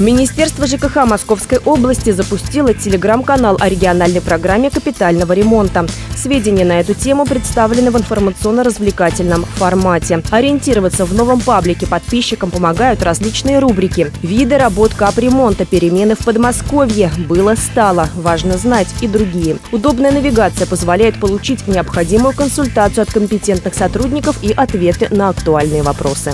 Министерство ЖКХ Московской области запустило телеграм-канал о региональной программе капитального ремонта. Сведения на эту тему представлены в информационно-развлекательном формате. Ориентироваться в новом паблике подписчикам помогают различные рубрики. Виды работ капремонта, перемены в Подмосковье, было-стало, важно знать и другие. Удобная навигация позволяет получить необходимую консультацию от компетентных сотрудников и ответы на актуальные вопросы.